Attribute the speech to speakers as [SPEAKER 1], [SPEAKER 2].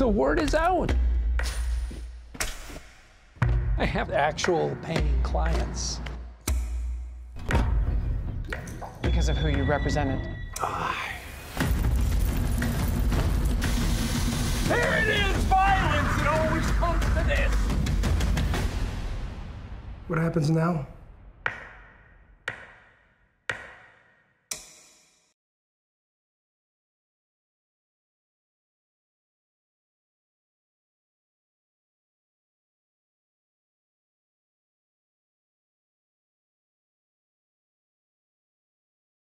[SPEAKER 1] The word is out. I have actual paying clients.
[SPEAKER 2] Because of who you represented.
[SPEAKER 1] There it is! Violence! It always comes to this!
[SPEAKER 3] What happens now?